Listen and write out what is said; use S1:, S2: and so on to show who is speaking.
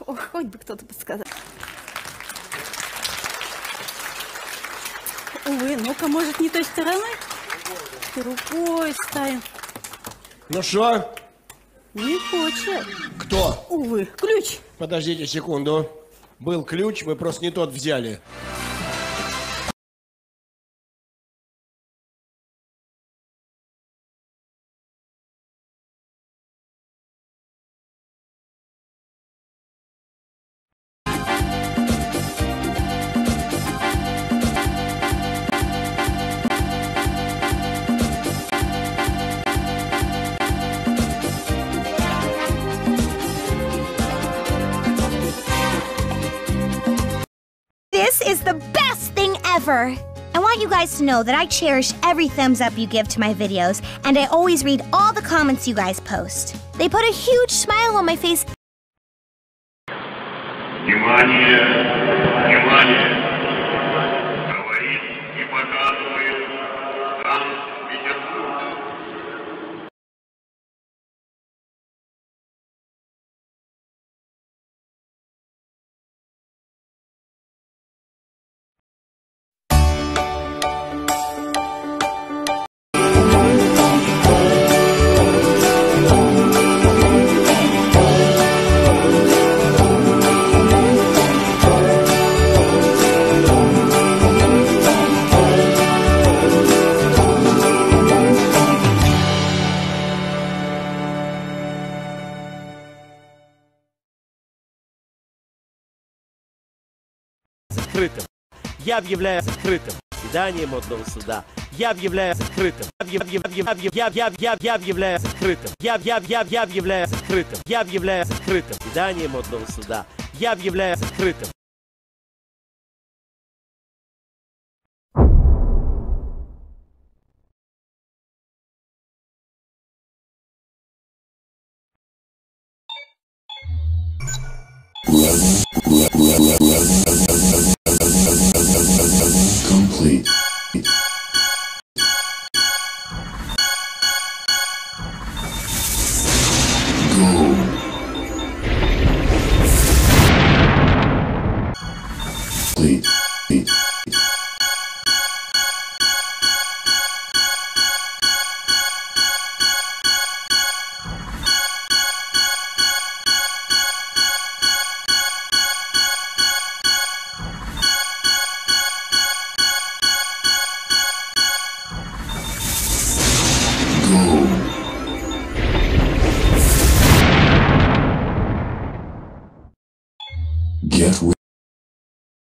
S1: Ох, хоть бы кто-то подсказал. Увы, ну-ка, может, не той стороной? Другой ставим.
S2: Ну что?
S1: Не хочет.
S2: Кто?
S1: Увы, ключ.
S2: Подождите секунду. Был ключ, вы просто не тот взяли.
S3: This is the best thing ever! I want you guys to know that I cherish every thumbs up you give to my videos, and I always read all the comments you guys post. They put a huge smile on my face
S4: закрытым. Я объявляю закрытым заседание модного суда. Я объявляю закрытым. Я объяв- я объяв- я я я я объявляю закрытым. Я объявляю закрытым. Я объявляю закрытым заседание модного суда. Я объявляю закрытым. complete. Go.